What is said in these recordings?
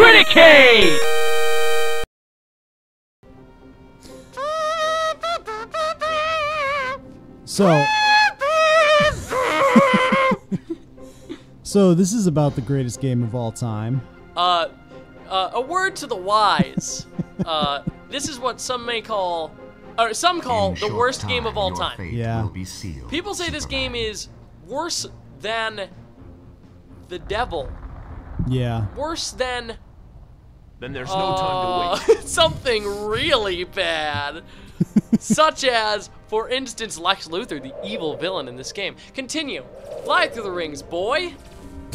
Criticade! So. so this is about the greatest game of all time. Uh, uh, a word to the wise. uh, this is what some may call, or some call, In the short worst game of all time. Yeah. be sealed, People say this game is worse than the devil, Yeah. worse than Then there's no time to uh, wait. something really bad, such as, for instance, Lex Luthor, the evil villain in this game. Continue. Fly through the rings, boy.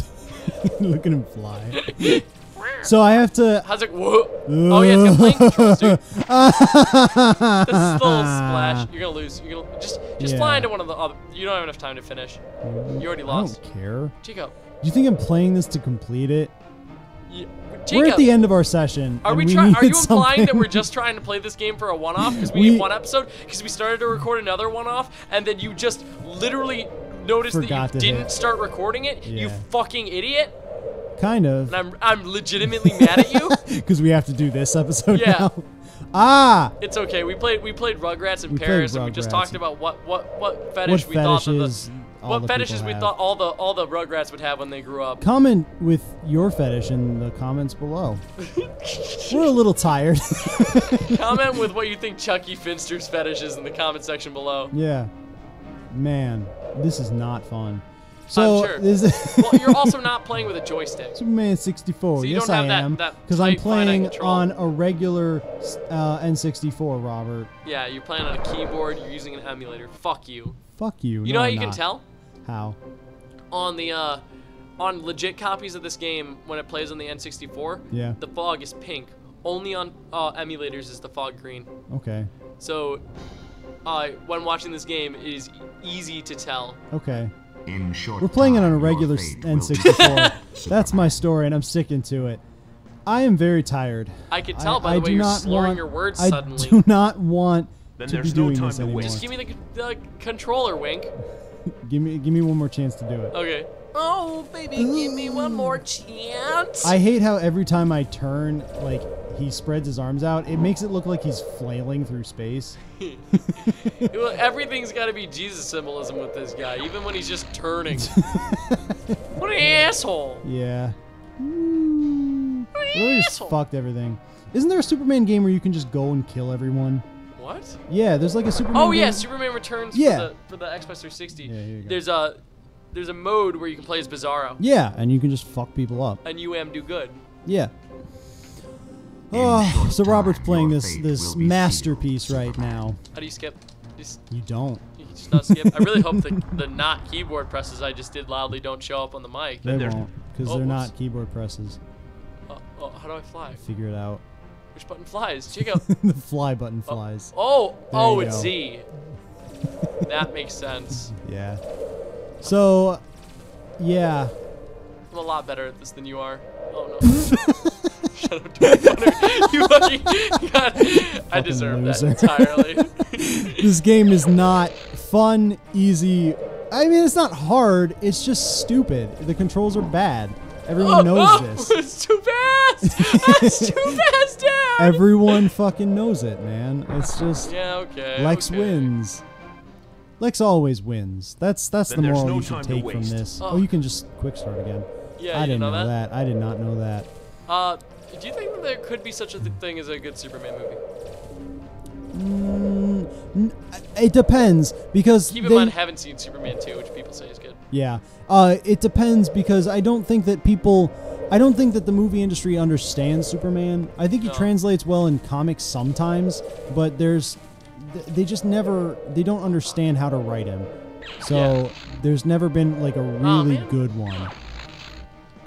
Look at him fly. So I have to. How's it? Whoa. Oh yeah, it's got playing controls, dude. This is little splash. You're gonna lose. You're gonna just just Yeah. fly into one of the other. You don't have enough time to finish. You already lost. I don't care. Chico. Do you think I'm playing this to complete it? You, We're at the end of our session. Are we trying? Are you implying that we're just trying to play this game for a one-off because we, We- need one episode? Because we started to record another one-off, and then you just literally noticed that you didn't hit. start recording it. You fucking idiot! kind of And I'm I'm legitimately mad at you. because we have to do this episode Yeah. now. Ah, It's okay. We played we played Rugrats in We Paris, and we just talked about what what what fetish what we thought that the fetishes? What fetishes we have. thought all the all the Rugrats would have when they grew up. Comment with your fetish in the comments below. We're a little tired. Comment with what you think Chuckie Finster's fetish is in the comment section below. yeah, man, this is not fun. So sure. Well, you're also not playing with a joystick. Superman 64. So you yes, don't have I am. Because I'm playing on a regular uh, N64, Robert. Yeah, you're playing on a keyboard. You're using an emulator. Fuck you. Fuck you. You no, know how I'm you can tell How? on the uh, on legit copies of this game when it plays on the N64. Yeah. The fog is pink. Only on uh, emulators is the fog green. Okay. So, uh, when watching this game, it is easy to tell. Okay. In short We're playing it on a regular fate will be N64. That's my story, and I'm sticking to it. I am very tired. I could tell by I the way you're not slurring want, your words suddenly. I do not want Then to there's be no doing time this to anymore. Just give me the, the controller, Wink. Give me, give me one more chance to do it. Okay. Oh, baby, give me one more chance. I hate how every time I turn, like he spreads his arms out, it makes it look like he's flailing through space. Well, Everything's got to be Jesus symbolism with this guy, even when he's just turning. what an asshole! Yeah. What an Really just fucked everything. Isn't there a Superman game where you can just go and kill everyone? What? Yeah, there's like a Superman. Oh yeah, game- Superman Returns Yeah. for the for the Xbox 360. Yeah, here you go. There's a there's a mode where you can play as Bizarro, Yeah, and you can just fuck people up. and you am do good. Yeah. Oh, so Robert's playing this this masterpiece right now. How do you skip? Just You don't. you just not skip. I really hope the the not keyboard presses I just did loudly don't show up on the mic. They won't, because Oh, they're whoops. not keyboard presses. Uh, oh, how do I fly? Figure it out. Which button flies? Jacob. the fly button oh. flies. Oh, There oh, it's go. Z. that makes sense. Yeah. So, yeah. I'm a lot better at this than you are. Oh no. Shut up. You fucking God, I deserve loser. that entirely. this game is not fun, easy. I mean, it's not hard. It's just stupid. The controls are bad. Everyone oh, knows oh, this. It's too fast. It's too fast. Everyone fucking knows it, man. It's just yeah, okay. Lex okay. wins. Lex always wins. That's that's Then the moral no you should take from this. Oh. Oh, you can just quick start again. Yeah, I didn't know, know that. that. I did not know that. Uh, do you think that there could be such a th- thing as a good Superman movie? Mm, it depends because Keep in they, mind, I haven't seen Superman 2, which people say is good. Yeah. Uh, it depends because I don't think that people. I don't think that the movie industry understands Superman. I think he No. translates well in comics sometimes, but there's. They just never. They don't understand how to write him. So Yeah. there's never been like a really man. good one.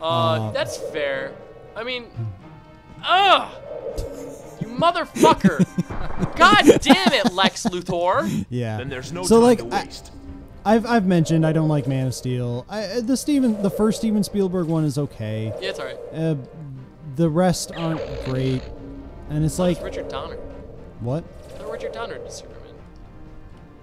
Uh, Uh, that's fair. I mean, ugh, you motherfucker! God damn it, Lex Luthor! Yeah. Then there's no so time like to I, waste. I've I've mentioned I don't like Man of Steel. I, the Steven the first Steven Spielberg one is okay. Yeah, it's alright. Uh, the rest aren't great, and it's Like Richard Donner. what? I Richard Donner did Superman.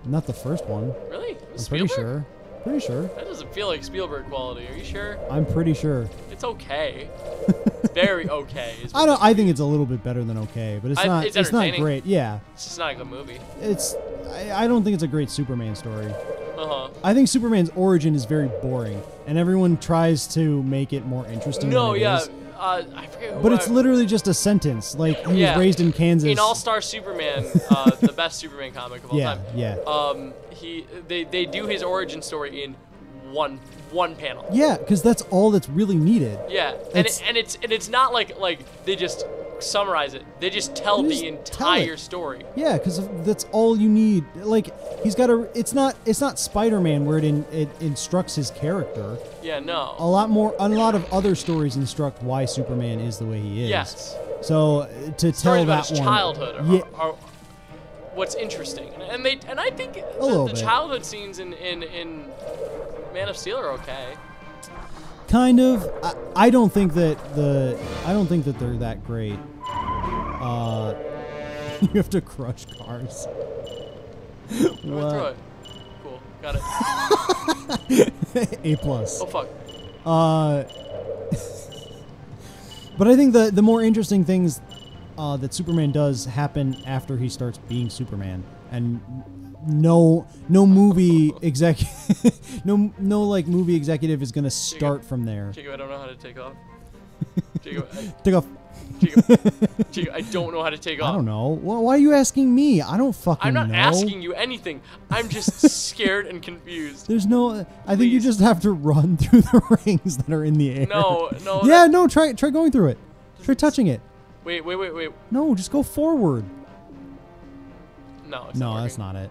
Not the first one. Really? I'm Spielberg? pretty sure. Pretty sure. That doesn't feel like Spielberg quality. Are you sure? I'm pretty sure. It's okay. Very okay. I don't. I think it's a little bit better than okay, but it's I- not. it's It's, not great. Yeah, It's just not a good movie. it's. I, I don't think it's a great Superman story. Uh huh. I think Superman's origin is very boring, and everyone tries to make it more interesting. No, yeah. Uh, I forget who But it's I- literally just a sentence. Like he Yeah. was raised in Kansas. in All Star Superman, uh, the best Superman comic of all Yeah, time. yeah. Um, he they they do his origin story in one one panel. yeah, because that's all that's really needed. Yeah, and It's- it, and it's and it's not like like they just summarize it. They just tell They the just tell entire story. Yeah, because that's all you need. Like he's got a. It's not. It's not Spider-Man where it in, it instructs his character. Yeah, no. A lot more. A lot of other stories instruct why Superman is the way he is. Yes. So to Stories tell about that his one. childhood are, Yeah. are what's interesting, and, and they and I think the, the childhood scenes in, in in Man of Steel are okay. Kind of. I, I don't think that the. I don't think that they're that great. Uh, you have to crush cars. What? it. Cool, got it. A plus. Oh fuck. Uh, but I think the the more interesting things uh, that Superman does happen after he starts being Superman, and no no movie exec no no like movie executive is gonna start from there. Jacob, I don't know how to take off. Jacob, I, Take off. Jacob, Jacob, I don't know how to take off. I don't know. Wh- Why are you asking me? I don't fucking I'm not know. asking you anything. I'm just scared and confused. There's no. I think you just have to run through the rings that are in the air. No, no. Yeah, no. Try try going through it. Try touching it. Wait, wait, wait, wait. No, just go forward. No, it's No, not that's not it.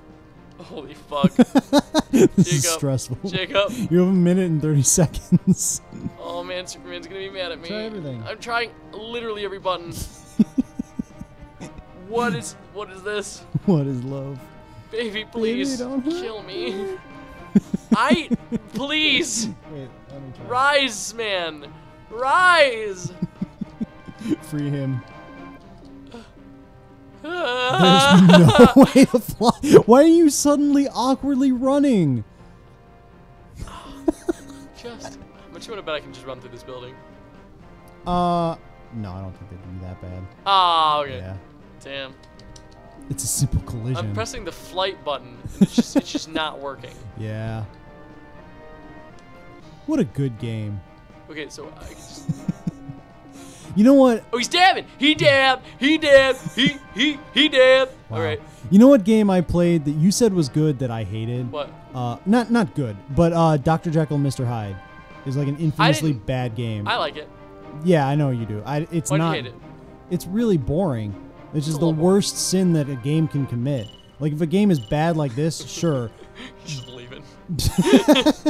Holy fuck. This is stressful. Jacob. You have a minute and 30 seconds. Oh man, Superman's gonna be mad at me. Try everything. I'm trying literally every button. what is what is this? what is love? Baby, please don't kill me. I please Wait, rise, man. Rise. Free him. There's no way to fly. Why are you suddenly awkwardly running? just how much you wanna bet I can just run through this building? Uh, no, I don't think they'd be that bad. Ah, okay. Yeah. Damn. It's a simple collision. I'm pressing the flight button and it's just it's just not working. Yeah. What a good game. Okay, so I can just You know what? Oh, he's dabbing! He dabbed! He dabbed! He he he dabbed! Wow. Alright. You know what game I played that you said was good that I hated? What? Uh, not not good, but uh, Dr. Jekyll and Mr. Hyde is like an infamously bad game. I like it. yeah, I know you do. I it's Why do you not. hate it? It's really boring. It's just the worst sin that a game can commit. Like if a game is bad like this, sure. Just leaving.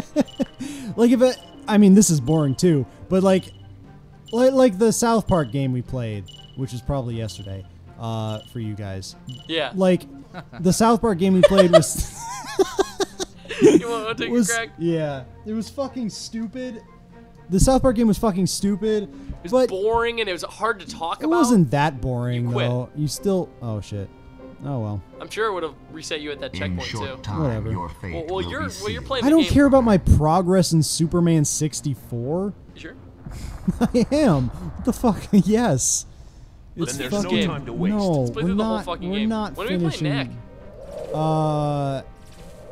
Like if it, I mean, this is boring too. But like, like, like the South Park game we played, which was probably yesterday, uh, for you guys. Yeah. Like, the South Park game we played was. you want to take was a crack? yeah, it was fucking stupid. The South Park game was fucking stupid, It was but boring and it was hard to talk it about. It wasn't that boring You quit. though. You still, oh shit, oh well. I'm sure it would have reset you at that In checkpoint short too. time, Whatever. your fate Well, well you're well you're playing. I the don't game. care about my progress in Superman 64. You sure? I am. What the fuck? yes. Let's Then there's this no game. time to waste. No, Let's play we're through the whole not. fucking we're game. not When are we playing finishing. Knack? Uh,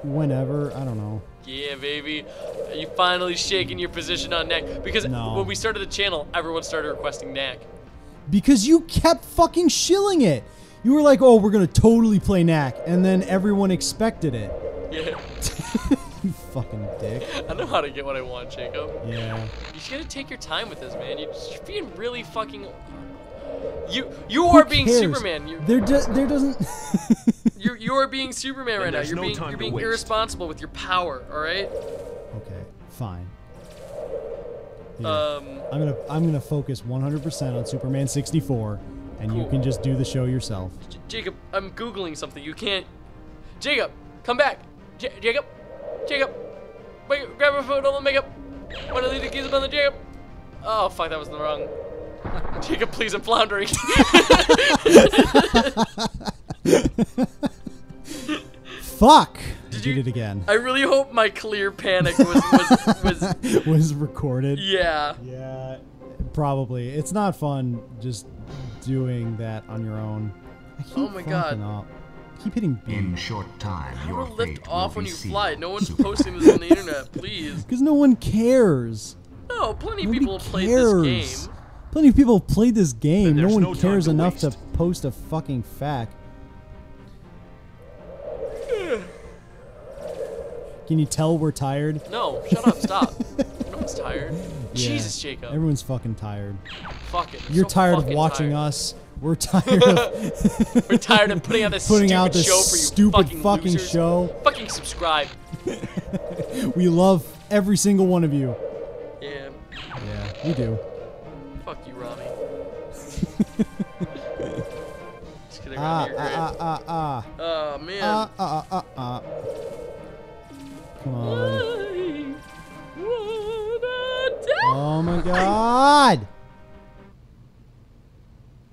whenever. I don't know. Yeah, baby. Are you finally shaking your position on Knack? Because No. when we started the channel, everyone started requesting Knack. Because you kept fucking shilling it. You were like, "Oh, we're gonna totally play Knack," and then everyone expected it. Yeah. You fucking dick. I know how to get what I want, Jacob. Yeah. You just gotta take your time with this, man. You're, just, you're being really fucking. You you Who are being cares? Superman. You There, do, there doesn't. you you are being Superman right now. You're no being you're being waste. irresponsible with your power. All right. okay, fine. Here. Um. I'm gonna I'm gonna focus 100% on Superman 64, and you can just do the show yourself. J- Jacob, I'm googling something. You can't. Jacob, come back. J- Jacob, Jacob, wait, grab a photo and makeup. Want to leave the keys upon the Jacob? Oh fuck, that was the wrong. Jacob, please, I'm floundering. Fuck. Did did you- it again. I really hope my clear panic was was, was was recorded. yeah. Yeah, probably. It's not fun just doing that on your own. Oh my God. up. Keep hitting B. In short time, How your to fate lift off when you sealed. fly. No one's posting this on the internet, please. Because no one cares. No, plenty of people have played this game. Plenty of people have played this game. No one no cares to enough to post a fucking fact. Can you tell we're tired? No, shut up, stop. no one's tired. Jesus, Jacob. Everyone's fucking tired. Fucking. You're so tired of watching tired. us. We're tired of We're tired of putting out this putting stupid out this show for you stupid fucking, fucking show. Fucking subscribe. We love every single one of you. Yeah. Yeah, we do. Fuck you, Rami. Just kidding, Ah, Rami. You're ah, ah, ah, Oh man. ah, ah, ah, ah, ah. Come on. I wanna die. Oh my god!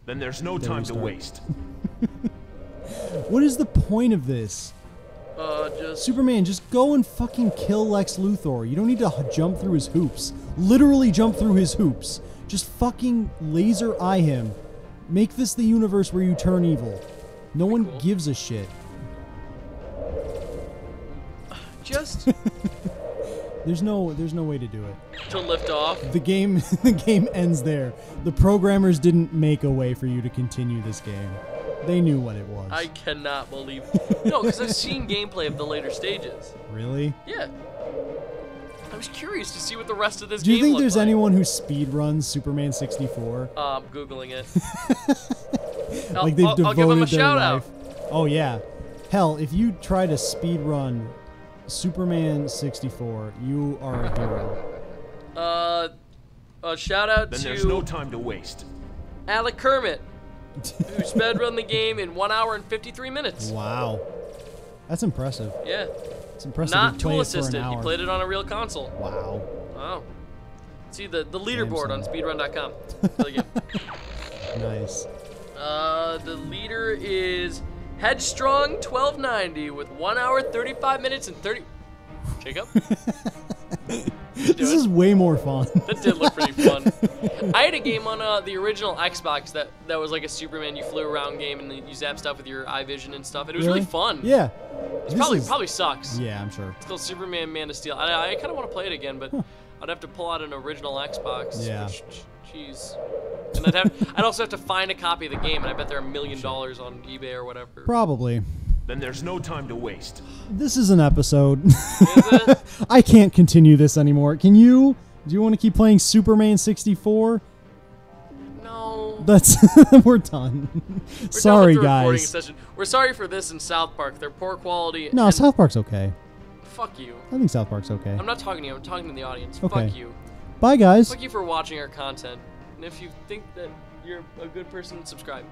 Then there's no There time to waste. What is the point of this? Uh, just Superman, just go and fucking kill Lex Luthor. You don't need to jump through his hoops. Literally jump through his hoops. Just fucking laser eye him. Make this the universe where you turn evil. No one cool. gives a shit. just There's no there's no way to do it. to lift off. The game the game ends there. The programmers didn't make a way for you to continue this game. They knew what it was. I cannot believe. No, because I've seen gameplay of the later stages. really? Yeah. I was curious to see what the rest of this game was. Do you think there's like. anyone who speedruns Superman 64? Uh, I'm googling it. Like they've I'll, devoted I'll give a their shout life. out. Oh yeah. Hell, if you try to speed run Superman 64, you are a hero. Uh, a shout out Then to there's no time to waste. Alec Kermit, who sped run the game in one hour and 53 minutes. Wow. That's impressive. Yeah, It's impressive. not you tool played it assisted. He played it on a real console. Wow. Wow. See the the leaderboard on son. speedrun.com. Really. Nice. Uh, the leader is Headstrong 1290 with 1 hour 35 minutes and 30. Jacob? This is way more fun. That did look pretty fun. I had a game on uh, the original Xbox that, that was like a Superman you flew around game and you zap stuff with your eye vision and stuff. And it was really, fun. Yeah. It probably is- probably sucks. Yeah, I'm sure. It's called Superman Man of Steel. I, I kind of want to play it again, but I'd have to pull out an original Xbox. Yeah. Jeez. And I'd, have, I'd also have to find a copy of the game, and I bet they're a million dollars on eBay or whatever. Probably. Then there's no time to waste. This is an episode. Is it? I can't continue this anymore. Can you? Do you want to keep playing Superman 64? No. That's we're done. We're sorry, with the recording guys. Session. We're sorry for this in South Park. They're poor quality. No, South Park's okay. Fuck you. I think South Park's okay. I'm not talking to you. I'm talking to the audience. Okay. Fuck you. Bye, guys. Fuck you for watching our content. And if you think that you're a good person, subscribe.